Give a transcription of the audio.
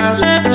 love.